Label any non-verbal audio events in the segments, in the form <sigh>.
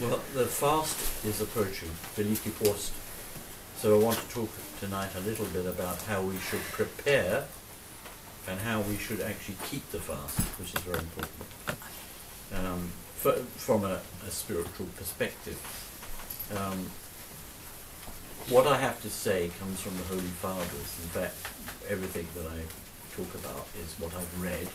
Well, the fast is approaching, Veliki Post. So I want to talk tonight a little bit about how we should prepare and how we should actually keep the fast, which is very important. Um, f- from a, a spiritual perspective. Um, what I have to say comes from the Holy Fathers. In fact, everything that I talk about is what I've read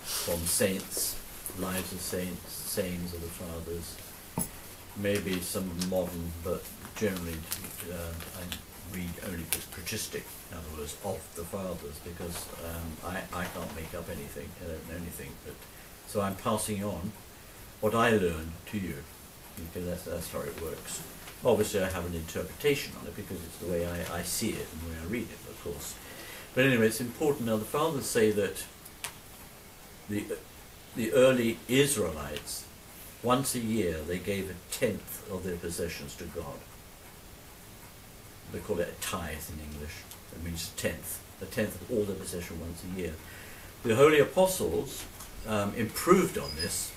from saints, lives of saints, sayings of the Fathers, maybe some modern, but generally uh, I read only patristic, in other words, of the Fathers, because um, I, I can't make up anything, I don't know anything. But, so I'm passing on what I learned to you, because that's, that's how it works. Obviously, I have an interpretation on it because it's the way I, I see it and the way I read it, of course. But anyway, it's important. Now, the fathers say that the, the early Israelites, once a year, they gave a tenth of their possessions to God. They call it a tithe in English. It means a tenth, a tenth of all their possession once a year. The holy apostles um, improved on this,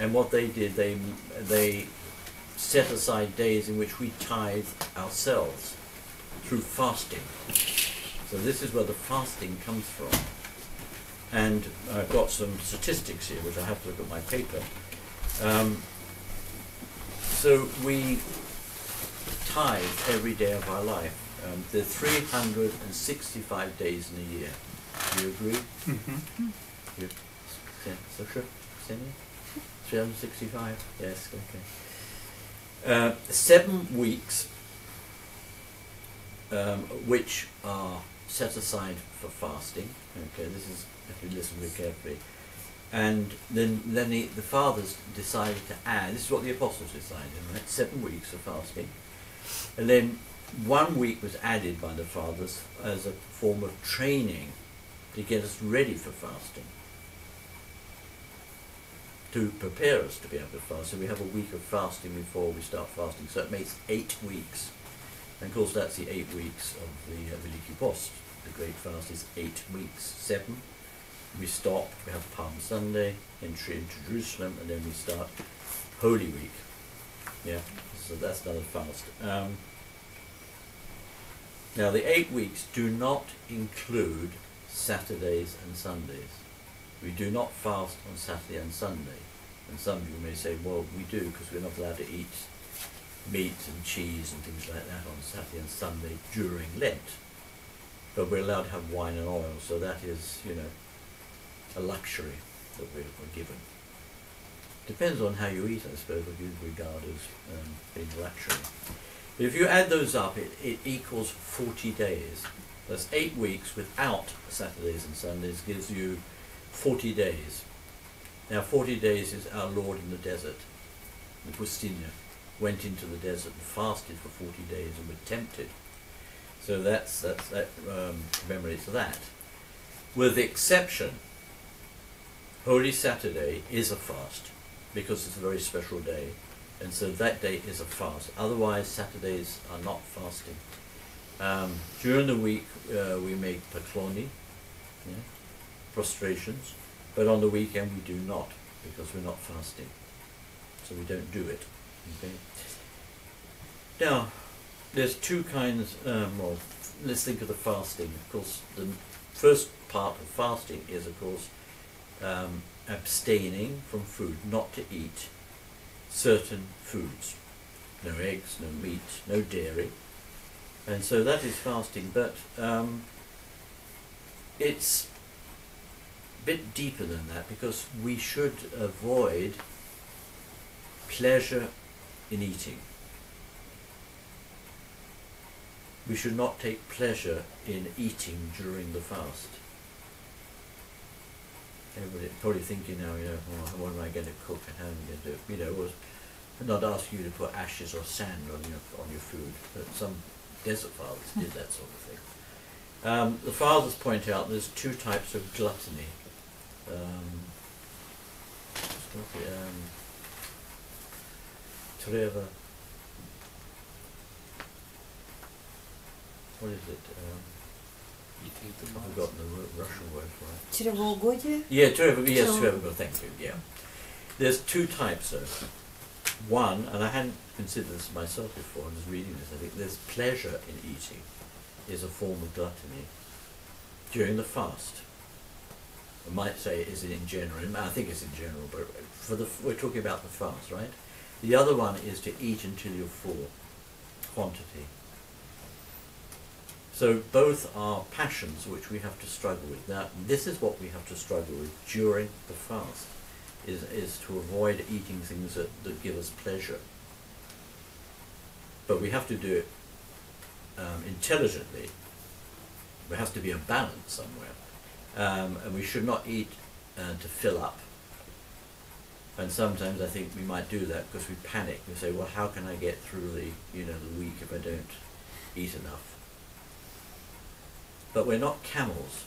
and what they did, they they set aside days in which we tithe ourselves through fasting. So this is where the fasting comes from. And I've got some statistics here, which I have to look at my paper. Um, so we tithe every day of our life. Um, there are 365 days in a year. Do you agree? Mm-hmm. You, so Sasha? 365? Yes, okay. Uh, seven weeks, um, which are set aside for fasting. Okay, this is if you listen very carefully. And then, then the, the fathers decided to add. This is what the apostles decided. Right, seven weeks of fasting, and then one week was added by the fathers as a form of training to get us ready for fasting to prepare us to be able to fast. So we have a week of fasting before we start fasting. So it makes eight weeks. And of course that's the eight weeks of the uh, Veliki Post. The Great Fast is eight weeks. Seven, we stop, we have Palm Sunday, entry into Jerusalem, and then we start Holy Week. Yeah, so that's another fast. Um, now the eight weeks do not include Saturdays and Sundays. We do not fast on Saturday and Sunday. And some of you may say, well, we do because we're not allowed to eat meat and cheese and things like that on Saturday and Sunday during Lent. But we're allowed to have wine and oil, so that is, you know, a luxury that we're, we're given. Depends on how you eat, I suppose, what you regard as um, being a luxury. But if you add those up, it, it equals 40 days. That's eight weeks without Saturdays and Sundays gives you 40 days. Now 40 days is our Lord in the desert. The Pustinia went into the desert and fasted for 40 days and were tempted. So that's, that's that um, commemorates that. With the exception, Holy Saturday is a fast because it's a very special day. And so that day is a fast. Otherwise, Saturdays are not fasting. Um, during the week, uh, we make pakloni, yeah, prostrations, but on the weekend we do not because we're not fasting. So we don't do it. Okay. Now, there's two kinds. Um, well, let's think of the fasting. Of course, the first part of fasting is, of course, um, abstaining from food, not to eat certain foods. No eggs, no meat, no dairy. And so that is fasting, but um, it's a bit deeper than that because we should avoid pleasure in eating. We should not take pleasure in eating during the fast. Everybody probably thinking now, you know, oh, what am I going to cook and how am I going to do it? You know, or not asking you to put ashes or sand on your on your food, but some desert fathers did that sort of thing. Um, the fathers point out there's two types of gluttony. Um, um. What is it? Um, Eating the I've bugs. forgotten the Ru- Russian word for it. Чревоугодие? Yeah, Trevor. Yes, So- Trevor. Thank you. Yeah. There's two types of one, and I hadn't considered this myself before, I was reading this, I think there's pleasure in eating is a form of gluttony during the fast. I might say is it in general, I think it's in general, but for the, we're talking about the fast, right? The other one is to eat until you're full, quantity. So both are passions which we have to struggle with. Now, this is what we have to struggle with during the fast, is, is to avoid eating things that, that give us pleasure. But we have to do it um, intelligently. There has to be a balance somewhere. Um, and we should not eat uh, to fill up. And sometimes I think we might do that because we panic. We say, well, how can I get through the, you know, the week if I don't eat enough? But we're not camels.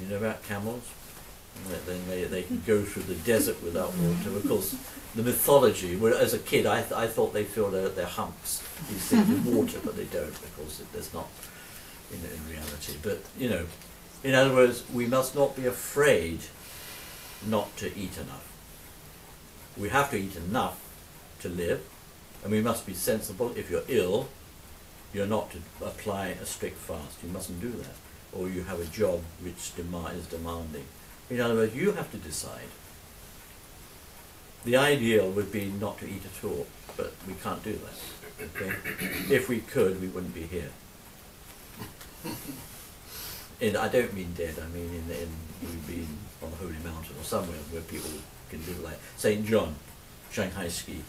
You know about camels? Then they, they can go through the desert without water. Of course, the mythology, as a kid, I, I thought they fill their, their humps, these things with water, but they don't, of course, it, there's not in, in reality. But, you know, in other words, we must not be afraid not to eat enough. We have to eat enough to live, and we must be sensible. If you're ill, you're not to apply a strict fast. You mustn't do that. Or you have a job which demand, is demanding. In other words, you have to decide. The ideal would be not to eat at all, but we can't do that. Okay? if we could, we wouldn't be here. And I don't mean dead. I mean in, in we've been on the holy mountain or somewhere where people can live like Saint John, Shanghaisky.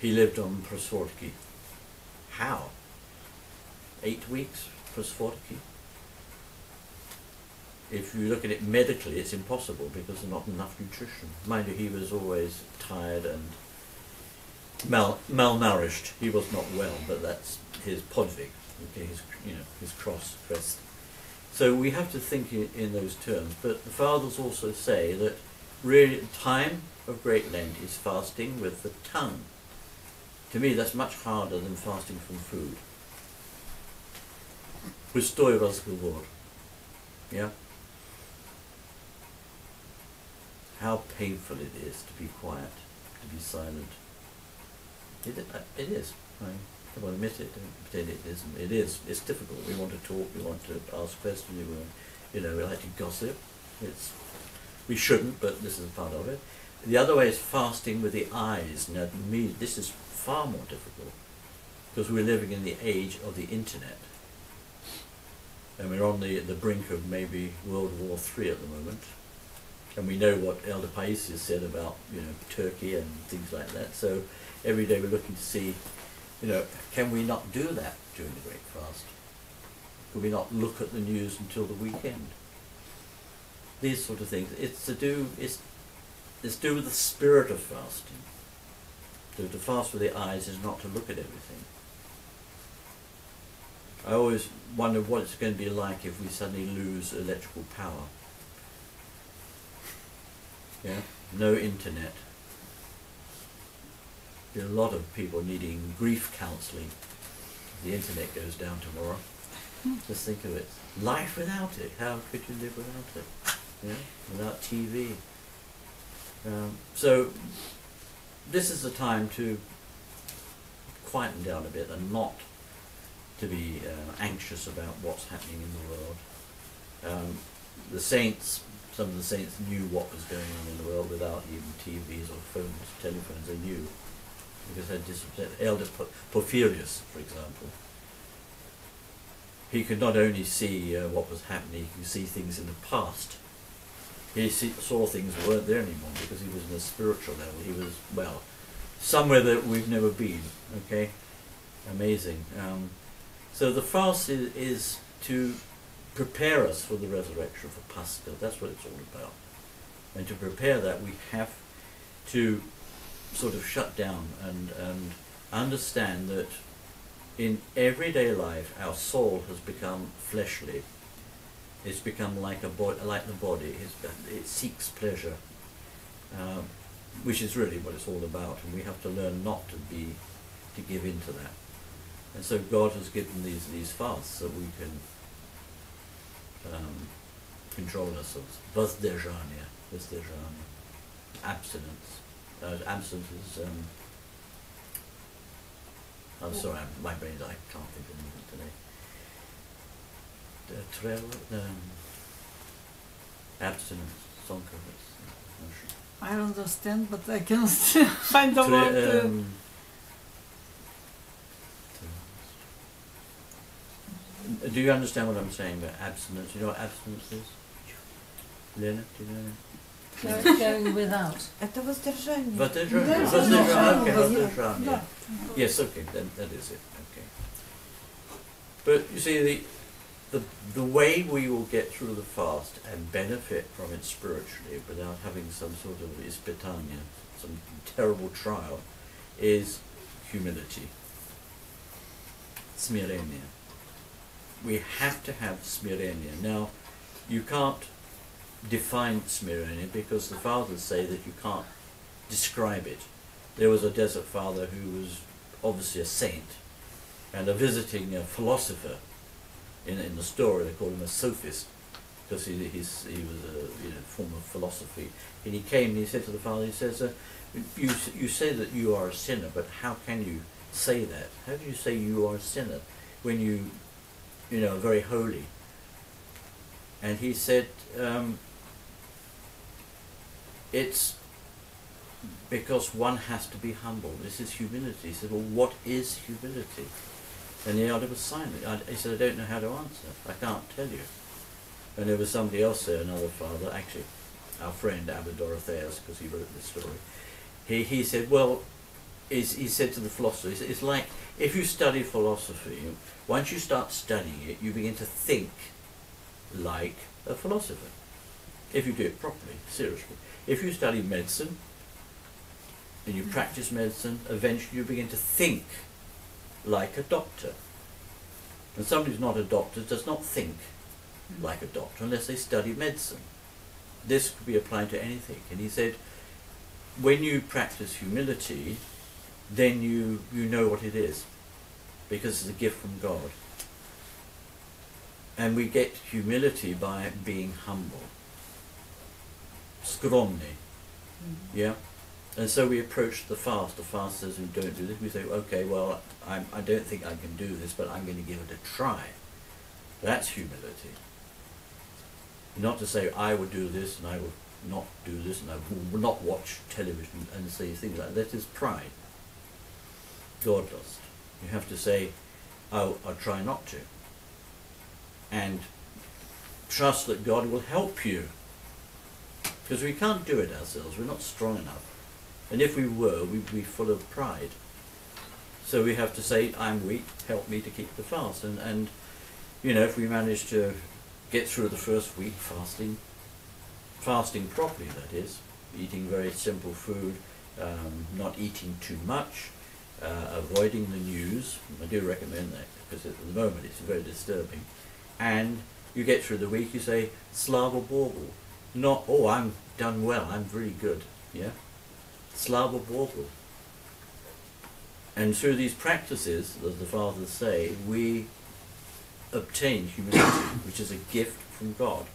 He lived on prosopagite. How? Eight weeks prosopagite if you look at it medically, it's impossible because there's not enough nutrition. Mind you, he was always tired and mal malnourished. He was not well, but that's his podvig, okay, his you know his cross crest. So we have to think in, in those terms. But the fathers also say that really time of great Lent is fasting with the tongue. To me, that's much harder than fasting from food. Пустой разговор. Yeah? How painful it is to be quiet, to be silent. It, it is. I don't admit it, don't pretend it isn't. It is. It's difficult. We want to talk, we want to ask questions, we want, you know, we like to gossip. It's, we shouldn't, but this is a part of it. The other way is fasting with the eyes. Now, me, this is far more difficult because we're living in the age of the internet. And we're on the, the brink of maybe World War III at the moment and we know what Elder Paisius said about you know Turkey and things like that. So every day we're looking to see, you know, can we not do that during the Great Fast? Can we not look at the news until the weekend? These sort of things. It's to do. It's it's to do with the spirit of fasting. To, to fast with the eyes is not to look at everything. I always wonder what it's going to be like if we suddenly lose electrical power yeah, no internet. There are a lot of people needing grief counselling. The internet goes down tomorrow. Hmm. Just think of it. Life without it. How could you live without it? Yeah, without TV. Um, so this is the time to quieten down a bit and not to be uh, anxious about what's happening in the world. Um, the saints some of the saints knew what was going on in the world without even TVs or phones, telephones. They knew because they had discipline. Elder Porphyrius, for example, he could not only see uh, what was happening, he could see things in the past. He see, saw things weren't there anymore because he was in a spiritual level. He was well somewhere that we've never been. Okay, amazing. Um, so the fast is, is to prepare us for the resurrection, for Pascha. That's what it's all about. And to prepare that, we have to sort of shut down and, and understand that in everyday life, our soul has become fleshly. It's become like a bo- like the body. It's, it seeks pleasure, um, which is really what it's all about. And we have to learn not to be, to give in to that. And so God has given these these fasts so we can um, control ourselves. Воздержание, воздержание, abstinence. Uh, abstinence is um, I'm sorry, I'm, my brain's, I can't think of anything today. The travel, um, abstinence, sonker, I don't understand, but I can still find <laughs> the word. do you understand what I'm saying about abstinence? You know what abstinence is? Lena, do you know? Go- Going without. Это воздержание. Воздержание. Да, Воздержание. Okay, воздержание. воздержание. Да. Yes, okay, then that is it. Okay. But you see, the, the the way we will get through the fast and benefit from it spiritually without having some sort of ispitania, some terrible trial, is humility. Smirenia. We have to have smirenia. Now, you can't define smirenia because the fathers say that you can't describe it. There was a desert father who was obviously a saint and a visiting uh, philosopher in, in the story. They called him a sophist because he, he was a you know, form of philosophy. And he came and he said to the father, he says, uh, you, you say that you are a sinner, but how can you say that? How do you say you are a sinner when you, you know, very holy? And he said, um, it's because one has to be humble. This is humility. He said, well, what is humility? And the elder was silent. He said, I don't know how to answer. I can't tell you. And there was somebody else there, another father, actually, our friend Abbot Dorotheus, because he wrote this story. He, he said, well, is, he said to the philosopher, it's like if you study philosophy, once you start studying it, you begin to think like a philosopher. If you do it properly, seriously. If you study medicine, and you hmm. practice medicine, eventually you begin to think like a doctor. And somebody who's not a doctor does not think hmm. like a doctor unless they study medicine. This could be applied to anything. And he said, when you practice humility, then you, you know what it is. Because it's a gift from God. And we get humility by being humble. Skromny. Mm-hmm. Yeah? And so we approach the fast. The fast says we don't do this. We say, okay, well, I'm, I don't think I can do this, but I'm going to give it a try. That's humility. Not to say I will do this and I will not do this and I will not watch television and say things like that. That is pride. Godlust. You have to say, oh, I'll try not to. And trust that God will help you. Because we can't do it ourselves. We're not strong enough. And if we were, we'd be full of pride. So we have to say, I'm weak, help me to keep the fast. And, and you know, if we manage to get through the first week fasting, fasting properly, that is, eating very simple food, um, not eating too much, uh, avoiding the news. I do recommend that because at the moment it's very disturbing. And you get through the week, you say, Slava Bogu. Not, oh, I'm done well, I'm really good. Yeah? Slava Bogu. And through these practices, as the fathers say, we obtain humility, which is a gift from God.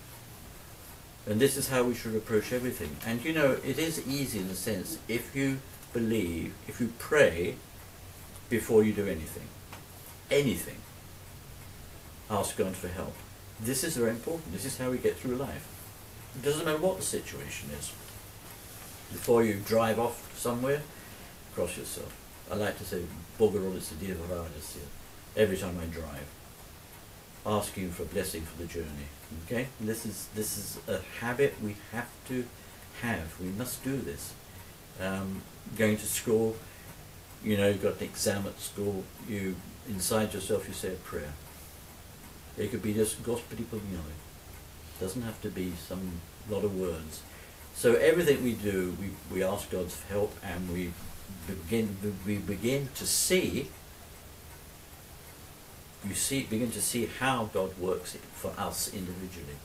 And this is how we should approach everything. And you know, it is easy in a sense if you believe, if you pray before you do anything. Anything. Ask God for help. This is very important. This is how we get through life. It doesn't matter what the situation is. Before you drive off somewhere, cross yourself. I like to say, Bogarolitsa Dievaradas here, every time I drive. Asking for a blessing for the journey. Okay? This is this is a habit we have to have. We must do this. Um, going to school, you know, you've got an exam at school, you inside yourself you say a prayer. It could be just Gospodi Pomilui. Doesn't have to be some lot of words. So everything we do, we, we ask God's help and we begin we begin to see you see begin to see how God works it for us individually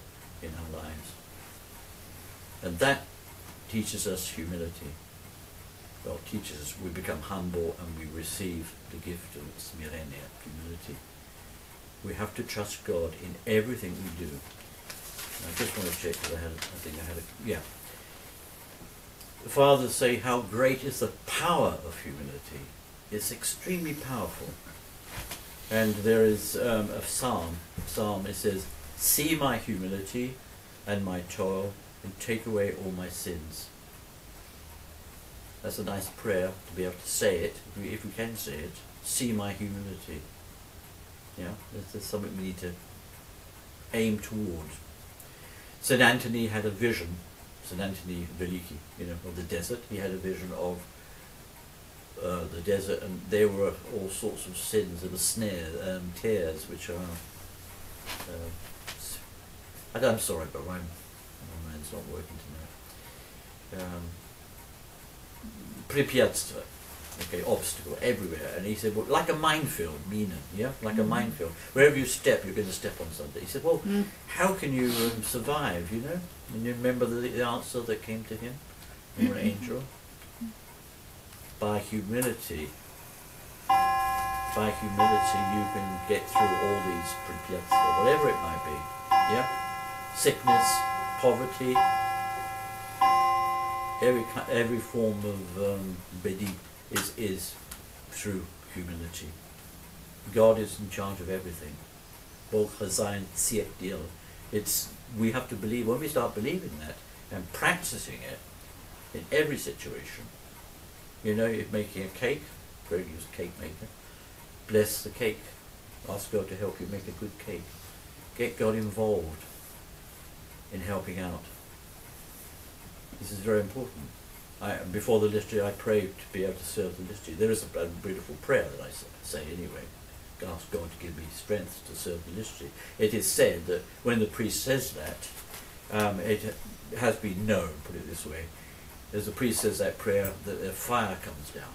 in our lives. And that teaches us humility. Well, teaches us we become humble and we receive the gift of smirenia, humility. We have to trust God in everything we do. I just want to check that I had, I think I had a, yeah. The fathers say how great is the power of humility it's extremely powerful. And there is um, a psalm. Psalm. It says, "See my humility and my toil, and take away all my sins." That's a nice prayer to be able to say it, if we, if we can say it. See my humility. Yeah, that's, something we need to aim towards. St. Anthony had a vision, St. Anthony Veliki, you know, of the desert. He had a vision of uh, the desert, and there were all sorts of sins. There were snares, um, tears, which are. Uh, I I'm sorry, but my, my mind's not working tonight. Um, Pripyatstva, okay, obstacle everywhere. And he said, well, like a minefield, Mina, yeah, like a Mhm. minefield. Wherever you step, you're going to step on something. He said, well, Mm. how can you um, survive, you know? And you remember the, the answer that came to him? You're an angel? By humility. By humility, you can get through all these pripyatstva, whatever it might be. Yeah? Sickness, poverty, every, every form of um, bedi is, is through humility. God is in charge of everything. It's we have to believe when we start believing that and practicing it in every situation. You know, you're making a cake, great use cake maker. Bless the cake. Ask God to help you make a good cake. Get God involved in helping out. This is very important. I, before the liturgy, I pray to be able to serve the liturgy. There is a, a beautiful prayer that I say anyway. Ask God to give me strength to serve the liturgy. It is said that when the priest says that, um, it has been known, put it this way, as the priest says that prayer, that a fire comes down,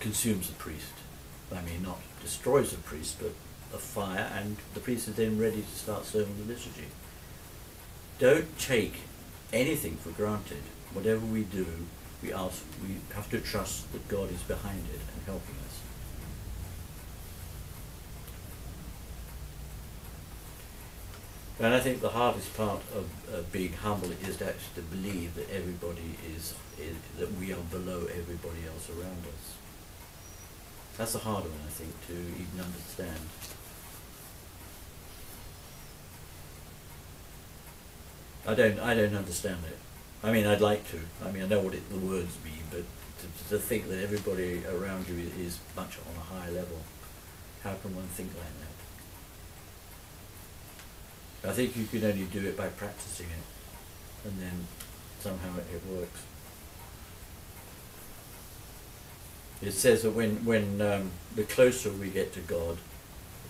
consumes the priest. I mean, not destroys the priest, but a fire, and the priest is then ready to start serving the liturgy. Don't take anything for granted. Whatever we do, we ask, we have to trust that God is behind it and helping us. And I think the hardest part of uh, being humble is to actually to believe that everybody is, is that we are below everybody else around us. That's a hard one, I think, to even understand. I don't, I don't understand it. I mean, I'd like to. I mean, I know what it, the words mean, but to, to think that everybody around you is much on a higher level, how can one think like that? I think you can only do it by practicing it, and then somehow it, it works. It says that when, when um, the closer we get to God,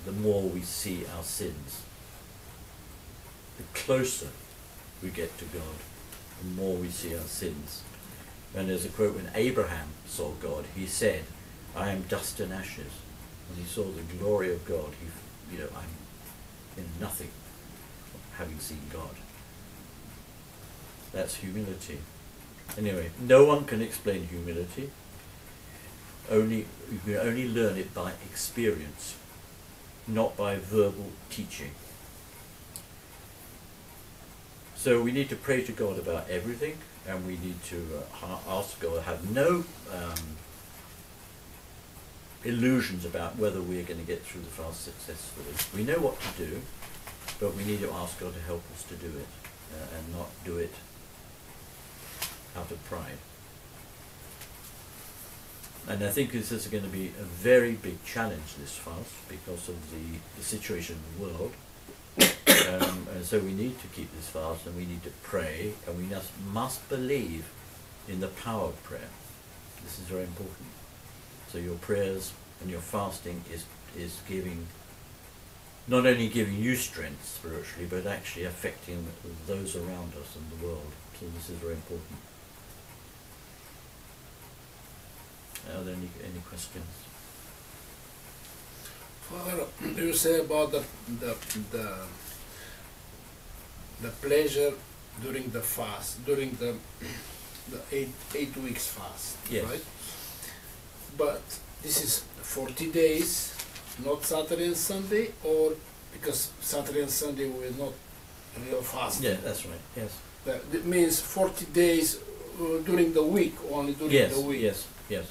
the more we see our sins. The closer we get to God, the more we see our sins. And there's a quote when Abraham saw God, he said, I am dust and ashes. When he saw the glory of God, he, you know, I'm in nothing, having seen God. That's humility. Anyway, no one can explain humility. Only you can only learn it by experience, not by verbal teaching. So we need to pray to God about everything, and we need to uh, ask God, have no um, illusions about whether we are going to get through the fast successfully. We know what to do, but we need to ask God to help us to do it, uh, and not do it out of pride. And I think this is going to be a very big challenge this fast because of the, the situation in the world. Um, and so we need to keep this fast and we need to pray and we must, must believe in the power of prayer. This is very important. So your prayers and your fasting is, is giving, not only giving you strength spiritually, but actually affecting those around us and the world. So this is very important. Are there any, any questions? Father, you say about the the the the pleasure during the fast, during the <clears throat> the eight eight weeks fast, Yes. right? But this is forty days, not Saturday and Sunday, or because Saturday and Sunday we're not real fast. Yeah, that's right. Yes. That, means forty days uh, during the week, only during yes. the week. Yes, Yes. Yes.